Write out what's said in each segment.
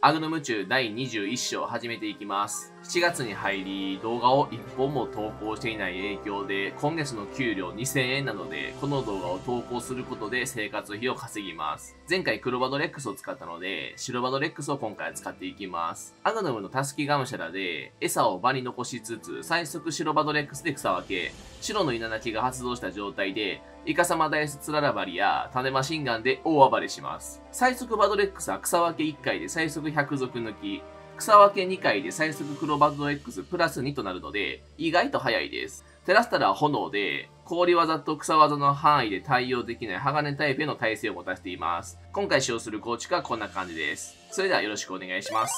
アグノム中第21章を始めていきます。7月に入り、動画を1本も投稿していない影響で、今月の給料2000円なので、この動画を投稿することで生活費を稼ぎます。前回黒バドレックスを使ったので、白バドレックスを今回使っていきます。アグノムのタスキガムシャラで、餌を場に残しつつ、最速白バドレックスで草分け、白の稲垣が発動した状態で、イカサマダイスツララバリや種マシンガンで大暴れします。最速バドレックスは草分け1回で最速100族抜き、草分け2回で最速黒バドレックスプラス2となるので、意外と早いです。テラスタラは炎で、氷技と草技の範囲で対応できない鋼タイプへの耐性を持たせています。今回使用する構築はこんな感じです。それではよろしくお願いします。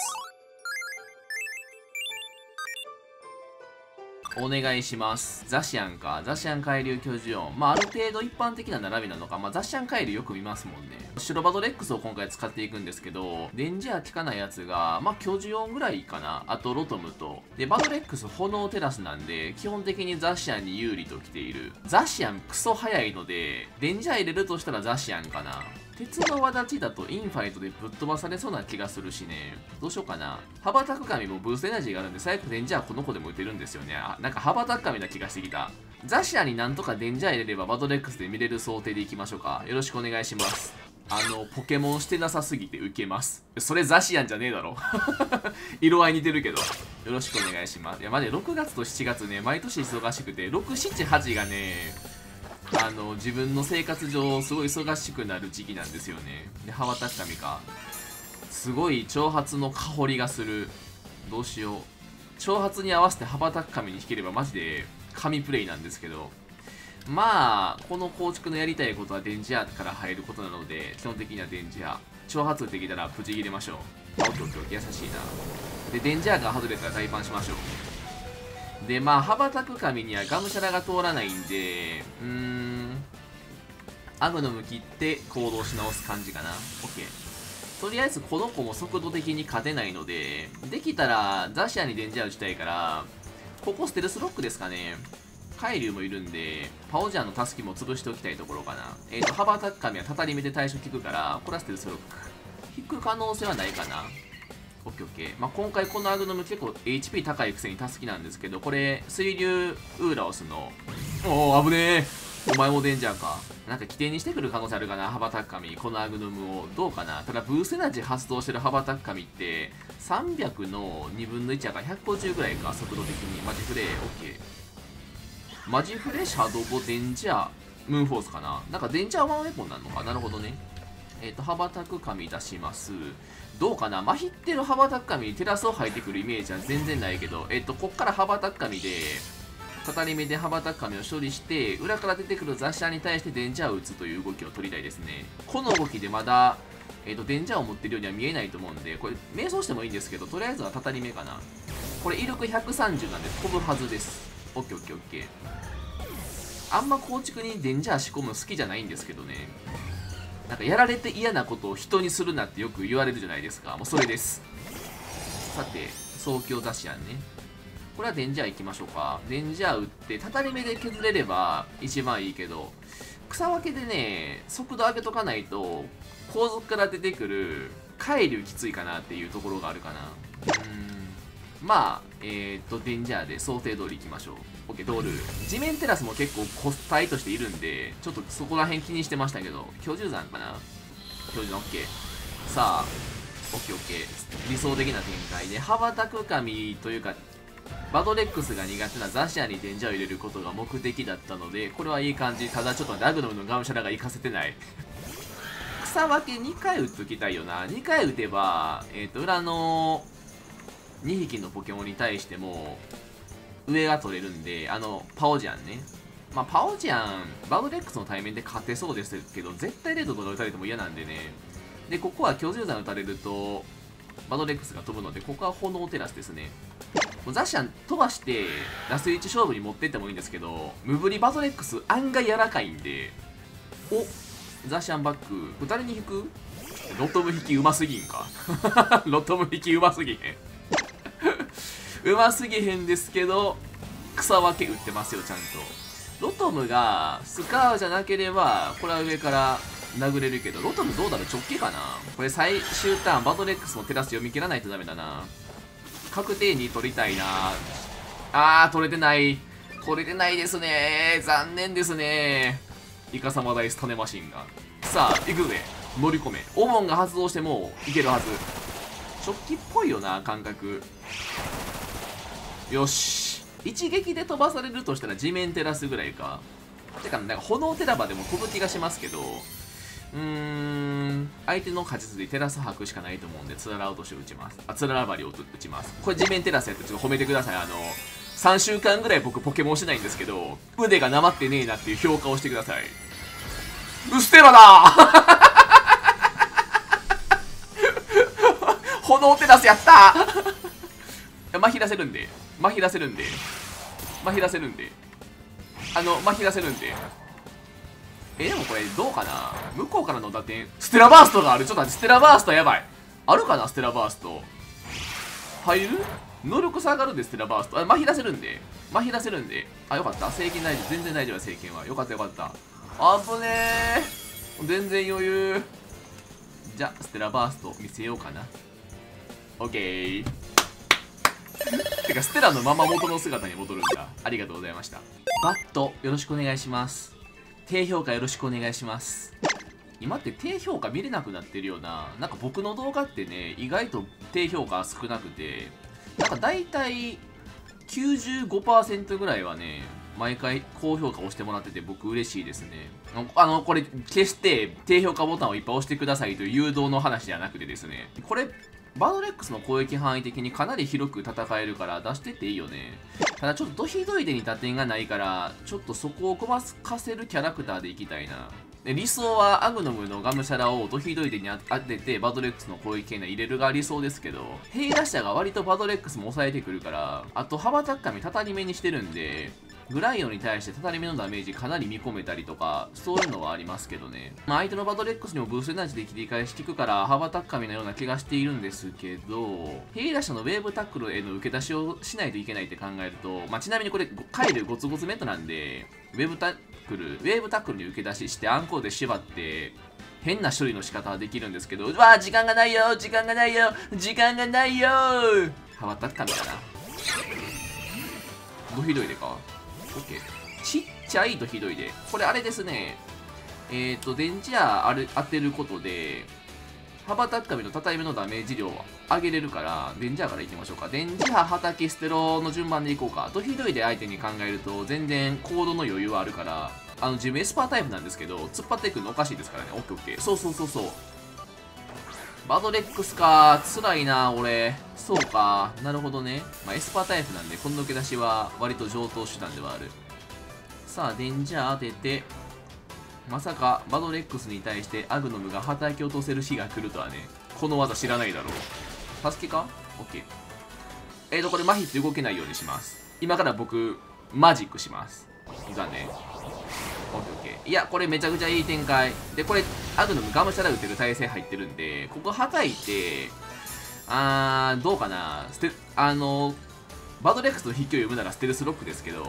お願いします。ザシアンか。ザシアン海流居住音。まあ、ある程度一般的な並びなのか。まあ、ザシアン海流よく見ますもんね。白バドレックスを今回使っていくんですけど、レンジャー効かないやつが、まあ、居住音ぐらいかな。あと、ロトムと。で、バドレックス炎テラスなんで、基本的にザシアンに有利と来ている。ザシアンクソ早いので、レンジャー入れるとしたらザシアンかな。鉄の輪立ちだとインファイトでぶっ飛ばされそうな気がするしね。どうしようかな。羽ばたく神もブースエナジーがあるんで、最悪デンジャーこの子でも打てるんですよね。あ、なんか羽ばたく神な気がしてきた。ザシアになんとかデンジャー入れればバトレックスで見れる想定でいきましょうか。よろしくお願いします。あの、ポケモンしてなさすぎて受けます。それザシアンじゃねえだろ。色合い似てるけど。よろしくお願いします。いや、まで6月と7月ね、毎年忙しくて、6、7、8がね、あの自分の生活上すごい忙しくなる時期なんですよね。で羽ばたく髪か。すごい長髪の香りがする。どうしよう。長髪に合わせて羽ばたく髪に引ければマジで神プレイなんですけど。まあこの構築のやりたいことはデンジャーから入ることなので基本的にはデンジャー長髪できたらプチ切れましょう。オッケーオッケーオッケー。優しいな。でデンジャーが外れたら大パンしましょう。でまあ羽ばたく髪にはがむしゃらが通らないんでうーんアグノム切って行動し直す感じかな OK とりあえずこの子も速度的に勝てないのでできたらザシアにデンジャー打ちたいからここステルスロックですかね海竜もいるんで、パオジャーのタスキも潰しておきたいところかな。えっ、ー、と、羽ばたく神はたたり目で対処効くから、これはステルスロック。引く可能性はないかな。オッケーオッケー。まあ、今回このアグノム結構 HP 高いくせにタスキなんですけど、これ、水流ウーラオスの、おお、危ねえ。お前もデンジャーか。なんか起点にしてくる可能性あるかな、羽ばたく神。このアグノムを。どうかな？ただ、ブースエナジー発動してる羽ばたく神って、300の2分の1やから150ぐらいか、速度的に。マジフレー、オッケー。マジフレ、シャドボ、デンジャー、ムーンフォースかな？なんかデンジャーワンウェポンなのか？なるほどね。えっ、ー、と、羽ばたく神出します。どうかな？まひってる羽ばたく神にテラスを吐いてくるイメージは全然ないけど、えっ、ー、と、こっから羽ばたく神で、語り目で羽ばたく髪を処理して裏から出てくる雑誌に対してデンジャーを打つという動きを取りたいですね。この動きでまだえーと、デンジャーを持ってるようには見えないと思うんでこれ瞑想してもいいんですけどとりあえずはたたり目かな。これ威力130なんで飛ぶはずです。OKOKOK あんま構築にデンジャー仕込む好きじゃないんですけどね。なんかやられて嫌なことを人にするなってよく言われるじゃないですかもうそれですさて早教雑誌やんねこれはデンジャー行きましょうか。デンジャー打って、たたり目で削れれば一番いいけど、草分けでね、速度上げとかないと、後続から出てくる海流きついかなっていうところがあるかな。うん。まあ、えー、っと、デンジャーで想定通り行きましょう。OK、ドール。地面テラスも結構コスタイとしているんで、ちょっとそこら辺気にしてましたけど、居住山かな？居住山 OK。さあ、OKOK。理想的な展開で、羽ばたく神というか、バドレックスが苦手なザシアにデンジャーを入れることが目的だったので、これはいい感じ。ただちょっとラグノムのガムシャラが行かせてない。草分け2回打っときたいよな。2回打てば、えっ、と、裏の2匹のポケモンに対しても、上が取れるんで、あの、パオジャンね。まあ、パオジャン、バドレックスの対面で勝てそうですけど、絶対レッドとか打たれても嫌なんでね。で、ここは居住山打たれると、バドレックスが飛ぶので、ここは炎テラスですね。もうザシャン飛ばしてラス1勝負に持ってってもいいんですけどムブリバトレックス案外柔らかいんでおザシャンバック2人に引く？ロトム引きうますぎんか？ロトム引きうますぎんうますぎへんですけど草分け打ってますよちゃんと。ロトムがスカーじゃなければこれは上から殴れるけどロトムどうだろう？直径かな？これ最終ターンバトレックスのテラス読み切らないとダメだな。確定に取りたいな。あー取れてない。取れてないですね。残念ですね。イカサマダイス種マシンが。さあ行くぜ。乗り込め。オモンが発動してもいけるはず。直帰っぽいよな感覚。よし。一撃で飛ばされるとしたら地面照らすぐらいか。てかなんか炎テラバでも飛ぶ気がしますけどうーん相手の果実でテラス吐くしかないと思うんでツララ落としを打ちます。あツララバリを打ちます。これ地面テラスやってちょっと褒めてくださいあの3週間ぐらい僕ポケモンしてないんですけど腕がなまってねえなっていう評価をしてください。ウステラだ炎テラスやった！麻痺らせるんで。麻痺らせるんで。麻痺らせるんで。あの麻痺らせるんで。えでもこれどうかな？向こうからの打点。ステラバーストがある。ちょっと待ってステラバーストやばい。あるかな？ステラバースト。入る？能力差上がるんでステラバースト。あ麻痺らせるんで。麻痺らせるんで。あよかった。聖剣大丈夫全然大丈夫聖剣は。よかったよかった。あぶねー全然余裕。じゃステラバースト見せようかな。オッケー。てかステラのまま元の姿に戻るんだ。ありがとうございました。バットよろしくお願いします。低評価よろしくお願いします。今って低評価見れなくなってるような。なんか僕の動画ってね意外と低評価少なくてなんか大体95%ぐらいはね毎回高評価を押してもらってて僕嬉しいですね。あのこれ決して低評価ボタンをいっぱい押してくださいという誘導の話じゃなくてですねこれバードレックスの攻撃範囲的にかなり広く戦えるから出してっていいよね。ただちょっとドヒドイデに打点がないからちょっとそこをごまかせるキャラクターでいきたいな。で理想はアグノムのガムシャラをドヒドイデに当ててバドレックスの攻撃圏内入れるが理想ですけどヘイラッシャーが割とバドレックスも抑えてくるからあと羽ばたっかみたたり目にしてるんでグライオンに対してたたり目のダメージかなり見込めたりとかそういうのはありますけどね、まあ、相手のバトレックスにもブーストエナジーで切り返し効くから羽ばたっかみのような気がしているんですけどヘイラッシャーのウェーブタックルへの受け出しをしないといけないって考えると、まあ、ちなみにこれカイルゴツゴツメットなんでウェーブタックルウェーブタックルに受け出ししてアンコールで縛って変な処理の仕方はできるんですけどうわ時間がないよ時間がないよ時間がないよ羽ばたっかみかな。どひどいでか？OK ちっちゃいとひどいで。これあれですね。えっ、ー、と電磁波ある当てることで羽ばたく紙のたたい目のダメージ量を上げれるから電磁波からいきましょうか。電磁波畑ステロの順番でいこうか。とひどいで相手に考えると全然行動の余裕はあるからあの自分エスパータイプなんですけど突っ張っていくのおかしいですからね。オッケーオッケー。そうそうそうそう。バドレックスか。辛いな俺。そうか。なるほどね、まあ、エスパータイプなんでこの抜け出しは割と上等手段ではある。さあ電磁波当ててまさかバドレックスに対してアグノムが叩き落とせる日が来るとはね。この技知らないだろう。助けか ?OK えーとこれ麻痺って動けないようにします。今から僕マジックします。いざね。OK いやこれめちゃくちゃいい展開。でこれアグノムがむしゃら打てる体勢入ってるんでここ叩いてあーどうかな。ステあのバドレックスの筆記を読むならステルスロックですけど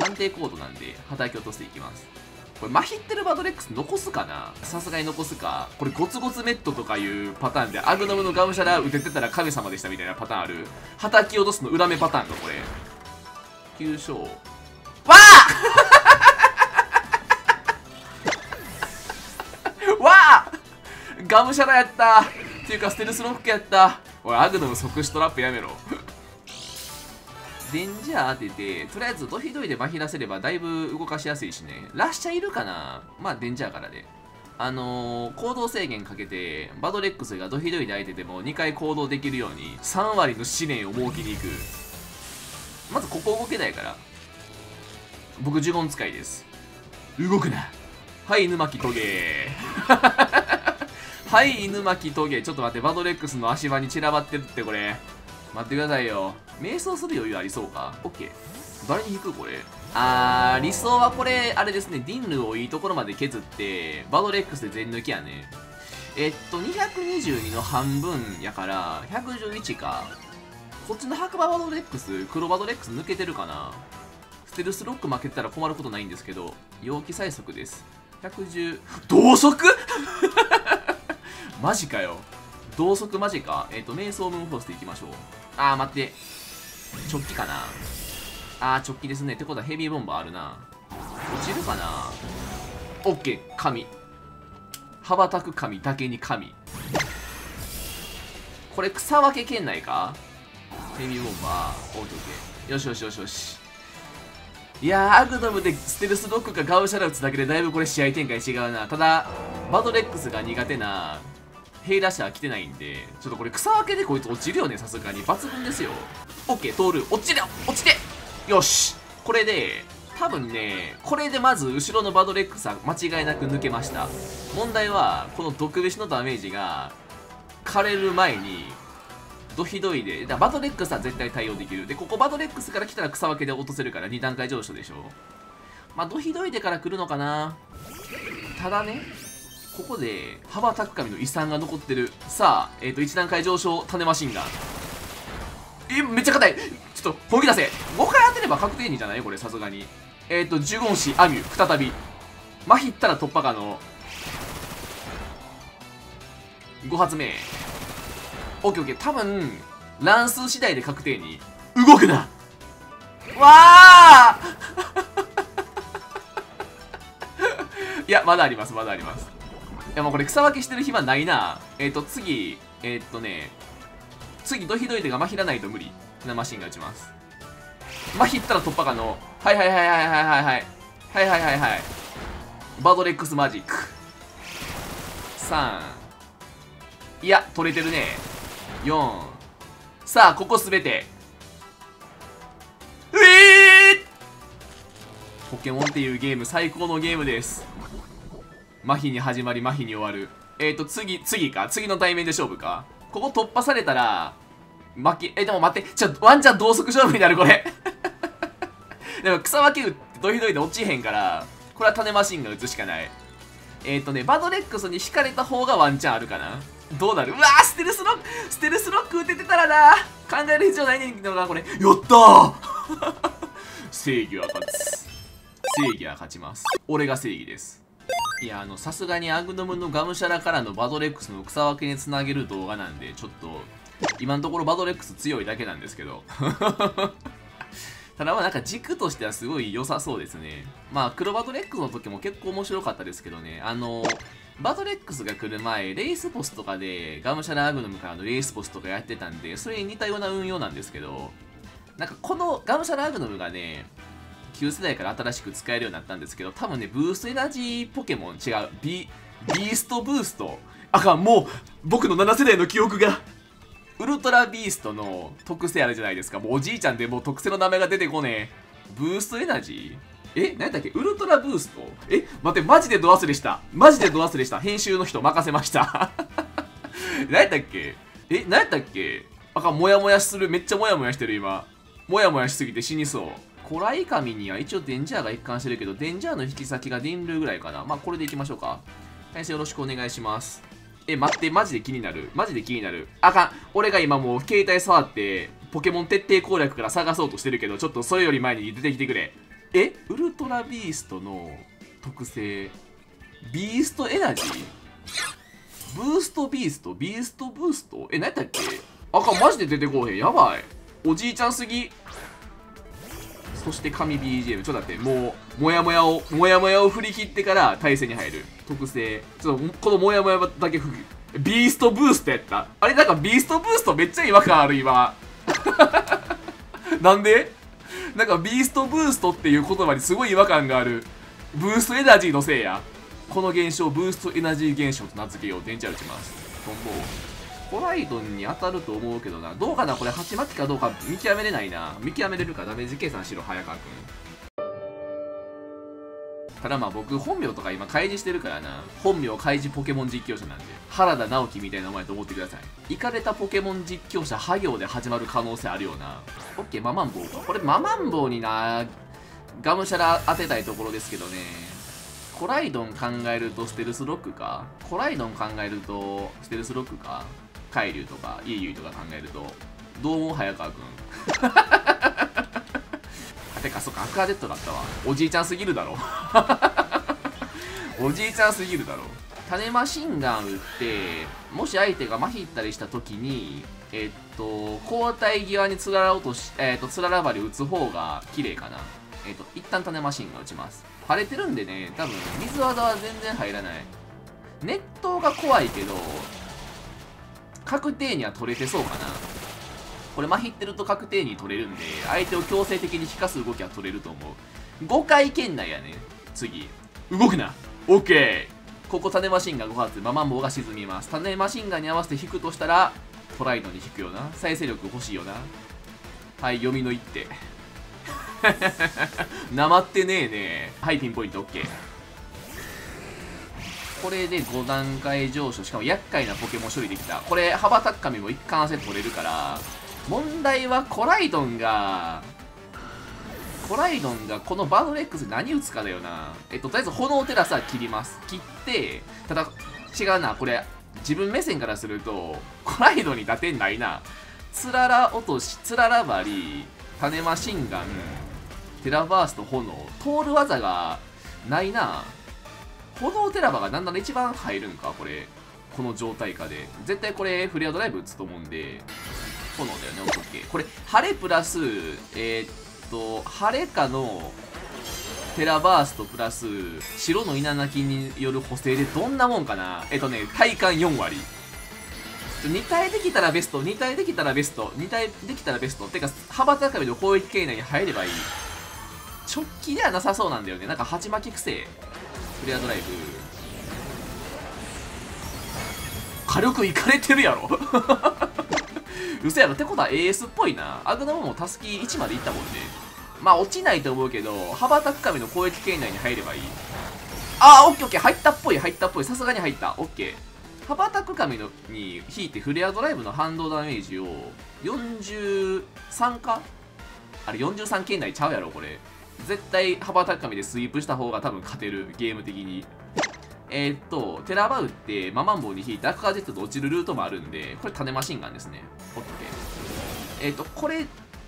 安定コードなんで叩き落としていきます。これまひってるバドレックス残すかな。さすがに残すか。これゴツゴツメットとかいうパターンでアグノムのガムシャラ打ててたら神様でしたみたいなパターンある。叩き落とすの裏目パターンかこれ。9勝ガムシャラやったっていうかステルスロックやったおいアグノム即死トラップやめろ電磁波当てて、とりあえずドヒドイで麻痺らせればだいぶ動かしやすいしね。ラッシャーいるかな？まあ電磁波からで。あのー、行動制限かけて、バドレックスがドヒドイで相手でも2回行動できるように3割の試練を設けに行く。まずここ動けないから。僕呪文使いです。動くな。はい、犬巻トゲはい、犬巻トゲちょっと待って、バドレックスの足場に散らばってるってこれ。待ってくださいよ。瞑想する余裕ありそうか ?OK。誰に引くこれ？あー、理想はこれ、あれですね、ディンルをいいところまで削って、バドレックスで全抜きやね。えっと、222の半分やから、111か。こっちの白馬バドレックス、黒バドレックス抜けてるかな？ステルスロック負けたら困ることないんですけど、容器最速です。110同速？マジかよ。同速マジか。えっ、と瞑想ムーンフォースでいきましょう。あー待って。直帰かな。あー直帰ですね。ってことはヘビーボンバーあるな。落ちるかな。オッケー。神。羽ばたく神だけに神。これ草分け圏内か？ヘビーボンバーオッケーオッケーよしよしよしよし。いやーアグドムでステルスロックかガウシャラ打つだけでだいぶこれ試合展開違うな。ただバドレックスが苦手な。ヘイラシャー来てないんでちょっとこれ草分けでこいつ落ちるよねさすがに。抜群ですよ。オッケー通る。落ちて落ちて。よし。これで多分ねこれでまず後ろのバドレックスは間違いなく抜けました。問題はこの毒飯のダメージが枯れる前にドヒドイでだバドレックスは絶対対応できる。でここバドレックスから来たら草分けで落とせるから2段階上昇でしょ。まあドヒドイでから来るのかな。ただねここで羽ばたく神の遺産が残ってる。さあ、えっ、ー、と1段階上昇種マシンガン。えめっちゃ硬い。ちょっと本気出せ。5回当てれば確定にじゃない？これさすがに。えっ、ー、とジュゴンシアミュ再び。マヒったら突破可能。5発目。オッケーオッケー。多分乱数次第で確定に。動くな。わあ いやまだありますまだあります。やもうこれ草分けしてる暇ないな。えっ、ー、と、次、えっ、ー、とね、次ドヒドイデがまひらないと無理なマシンが打ちます。麻痺ったら突破可能。はいはいはいはいはいはいはい。はいはいはいはい。バドレックスマジック。3。いや、取れてるね。4。さあ、ここすべて。えー、ポケモンっていうゲーム、最高のゲームです。麻痺に始まり麻痺に終わる。えっ、ー、と次次か。次の対面で勝負か。ここ突破されたら負けえでも待って。ちょワンチャン同速勝負になるこれ。でも草分け打ってドヒドヒで落ちへんからこれは種マシンが打つしかない。えっ、ー、とねバドレックスに引かれた方がワンチャンあるかな。どうなる？うわーステルスロックステルスロック打ててたらな。考える必要ないねんけどなこれ。やったー！正義は勝つ。正義は勝ちます。俺が正義です。いやあのさすがにアグノムのガムシャラからのバドレックスの草分けにつなげる動画なんでちょっと今のところバドレックス強いだけなんですけど。ただまあなんか軸としてはすごい良さそうですね。まあ黒バドレックスの時も結構面白かったですけどね。あのバトレックスが来る前、レースポスとかでガムシャラアグノムからのレースポスとかやってたんで、それに似たような運用なんですけど、なんかこのガムシャラアグノムがね、旧世代から新しく使えるようになったんですけど、多分ね、ブーストエナジーポケモン違う。ビ、ビーストブースト。あかん、もう、僕の7世代の記憶が。ウルトラビーストの特性あるじゃないですか。もうおじいちゃんでもう特性の名前が出てこねえ。ブーストエナジー？え何だっけ？ウルトラブースト？え待って、マジでド忘れした。マジでド忘れした。編集の人任せました。何やったっけ？え何やったっけ？あかん、もやもやする。めっちゃもやもやしてる、今。もやもやしすぎて死にそう。古来神には一応デンジャーが一貫してるけど、デンジャーの引き先がデンルーぐらいかな。まあ、これでいきましょうか。先生よろしくお願いします。え、待って、マジで気になる。マジで気になる。あかん。俺が今もう携帯触って、ポケモン徹底攻略から探そうとしてるけど、ちょっとそれより前に出てきてくれ。えウルトラビーストの特性ビーストエナジー？ブーストビースト？ビーストブースト？え何やったっけ？あかんマジで出てこうへんやばいおじいちゃんすぎそして神 BGM ちょっと待ってもうモヤモヤをモヤモヤを振り切ってから対戦に入る。特性ちょっとこのモヤモヤだけ振るビーストブーストやった。あれなんかビーストブーストめっちゃ違和感ある今。なんで？なんかビーストブーストっていう言葉にすごい違和感がある。ブーストエナジーのせいや。この現象ブーストエナジー現象と名付けよう。電池打ちます。トンボホライドンに当たると思うけどな。どうかなこれ鉢巻きかどうか見極めれないな。見極めれるかダメージ計算しろ早川君。ただまあ僕本名とか今開示してるからな。本名開示ポケモン実況者なんで。原田直樹みたいな名前と思ってください。行かれたポケモン実況者ハ行で始まる可能性あるよな。オッケーママンボウか。これママンボウになガムシャラ当てたいところですけどね。コライドン考えるとステルスロックか。コライドン考えるとステルスロックか。海竜とかイエユイとか考えるとどうも早川君 てかそっかアクアジェットだったわ。おじいちゃんすぎるだろ。おじいちゃんすぎるだろ。種マシンガン撃ってもし相手が麻痺ったりした時にえっと交代際につらら落としえっとつらら針打つ方が綺麗かな。えっと一旦種マシンガン打ちます。晴れてるんでね多分水技は全然入らない。熱湯が怖いけど確定には取れてそうかな。これ麻痺ってると確定に取れるんで相手を強制的に引かす動きは取れると思う。5回圏内やね。次。動くな。OK ここ種マシンガ5発ママンボウが沈みます。種マシンガンに合わせて引くとしたらトライドに引くよな。再生力欲しいよな。はい読みの一手。なまってねえねはいピンポイント OK これで5段階上昇。しかも厄介なポケモン処理できた。これ羽ばたく髪も一貫性取れるから。問題はコライドンがコライドンがこのバードレックスで何打つかだよな。えっととりあえず炎テラスは切ります。切ってただ違うな。これ自分目線からするとコライドンに打点ないな。つらら落としつらら針種マシンガンテラバースト炎通る技がないな。炎テラバがなんなら一番入るんか？これこの状態下で。絶対これフレアドライブ打つと思うんで。炎だよね OK これ晴れプラスえー、っと晴れかのテラバーストプラス白の稲垣による補正でどんなもんかな？えっとね体感4割。2体できたらベスト2体できたらベスト2体できたらベスト。てか羽ばたかみの攻撃圏内に入ればいい。直帰ではなさそうなんだよね。なんか鉢巻き癖。クリアドライブ。火力いかれてるやろ。嘘やろ。ってことは AS っぽいな。アグナムもタスキ1までいったもんね。まあ落ちないと思うけど羽ばたく神の攻撃圏内に入ればいい。あーオッケーオッケー。入ったっぽい入ったっぽい。さすがに入った。オッケー。羽ばたく神のに引いてフレアドライブの反動ダメージを43か？あれ43圏内ちゃうやろこれ。絶対羽ばたく神でスイープした方が多分勝てるゲーム的に。えー、っとテラバウってママンボウに引いてアクアジェットと落ちるルートもあるんでこれ種マシンガンですね。オッケー。えー、っとこれ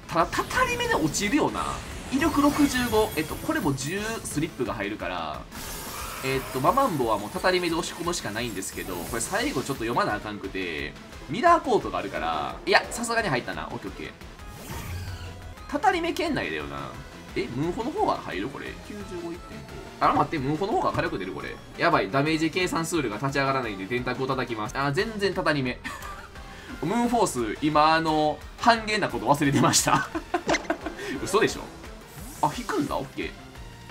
ただたたり目で落ちるよな威力65えっとこれも10スリップが入るからえっとママンボウはもうたたり目で押し込むしかないんですけどこれ最後ちょっと読まなあかんくてミラーコートがあるからいやさすがに入ったな。オッケーオッケー。たたり目圏内だよな。え、ムーンホの方が入るこれ？95.5。あ、待って、ムーンホの方が火力出るこれ。やばい、ダメージ計算スールが立ち上がらないんで電卓を叩きます。あ、全然たたり目。ムーンフォース、今、あの、半減なこと忘れてました。嘘でしょ？あ、引くんだ？オッケー。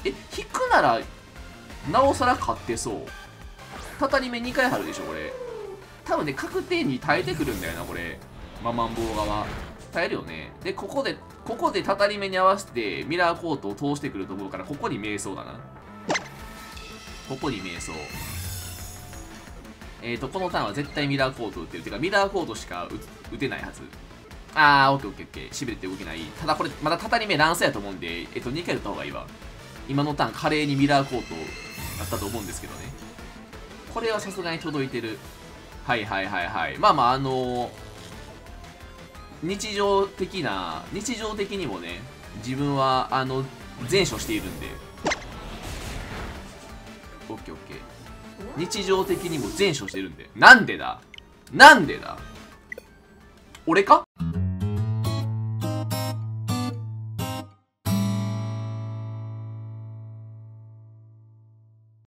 え、引くなら、なおさら勝ってそう。たたり目2回貼るでしょ、これ。多分ね、確定に耐えてくるんだよな、これ。ママンボウ側。耐えるよね。で、ここで、ここでたたり目に合わせてミラーコートを通してくると思うから、ここに瞑想だな。ここに瞑想。えーと、このターンは絶対ミラーコート打ってる。てか、ミラーコートしか打てないはず。あー、オッケーオッケーオッケー。しびれて動けない。ただこれ、まだたたり目乱差やと思うんで、えっと、2回打った方がいいわ。今のターン、華麗にミラーコートだったと思うんですけどね。これはさすがに届いてる。はいはいはいはい。まあまあ、あのー日常的な日常的にもね自分はあの前処しているんで。オッケーオッケー。日常的にも前処してるんで。なんでだ？なんでだ？俺か？